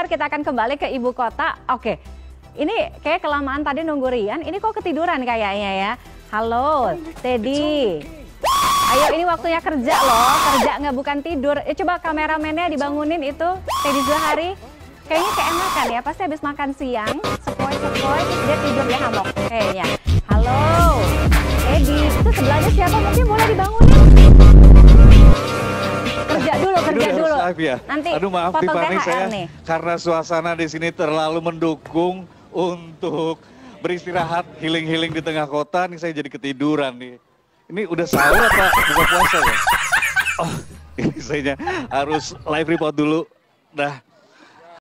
Sebentar kita akan kembali ke ibu kota. Oke, ini kayak kelamaan tadi nunggu Rian. Ini kok ketiduran kayaknya ya. Halo, Teddy. Ayo ini waktunya kerja loh, kerja nggak bukan tidur. Eh, coba kameramennya dibangunin itu, Teddy Zuhari. Kayaknya keenakan ya, pasti habis makan siang, sepoi-sepoi, dia tidur ya hamok kayaknya. Halo, Teddy. Itu sebelahnya siapa? Mungkin boleh dibangunin. Live ya. Nanti Aduh maaf Tiffany saya nih. karena suasana di sini terlalu mendukung untuk beristirahat healing-healing di tengah kota nih saya jadi ketiduran nih. Ini udah sahur apa buka puasa ya? Oh, ini saya harus live report dulu. Dah